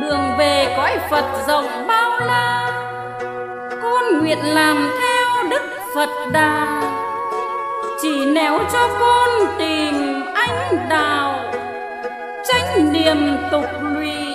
đường về cõi Phật rộng bao la. Con nguyện làm theo Đức Phật Đà. Chỉ nếu cho con tìm ánh đào, Tránh niềm tục lụy.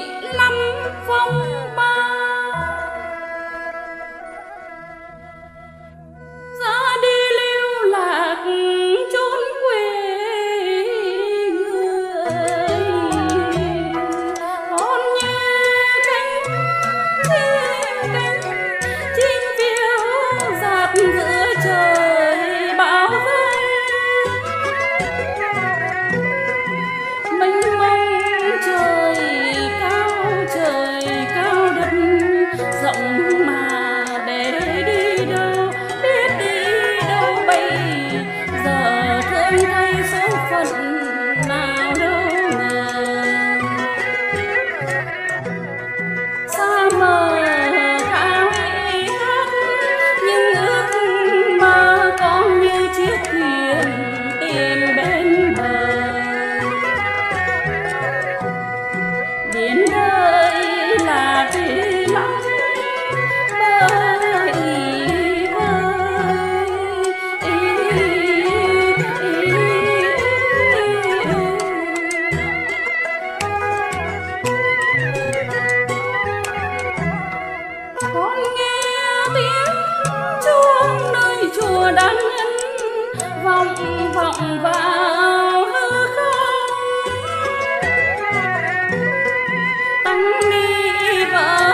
Nơi chùa vọng vọng vào hư không. Tăng ni với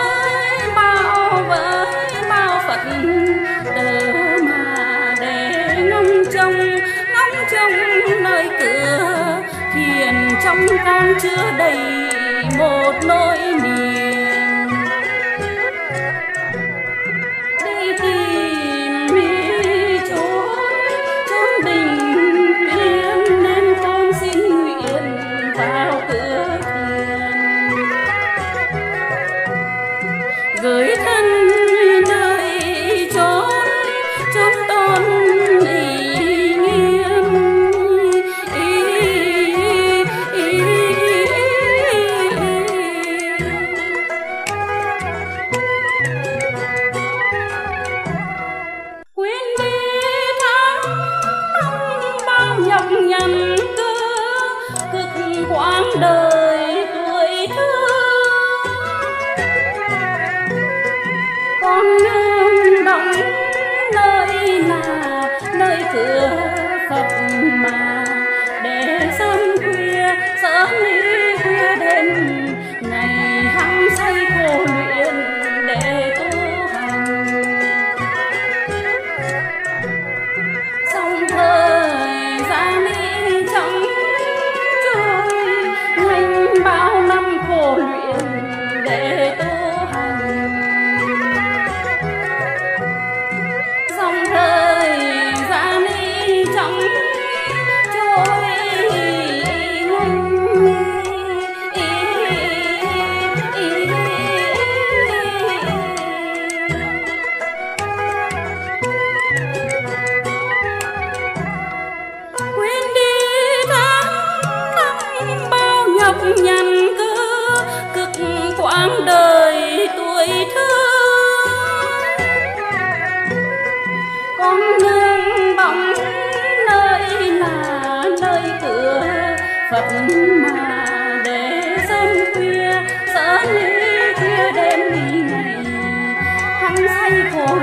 bao với bao phật tử mà để ngóng trông ngóng trông nơi cửa thiền trong con chưa đầy một nỗi niềm. Nơi cửa Phật mà. Để sớm khuya, sớm đi khuya đến, ngày hăng say khổ luyện để tu hành. Song thời gian đi chóng nhằn cơ cực quãng đời tuổi thơ. Con nương bóng nơi là nơi cửa Phật mà để sớm khuya sợ như kia đêm đi ngày. Hăng say khổ